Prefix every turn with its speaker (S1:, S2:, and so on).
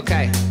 S1: Okay.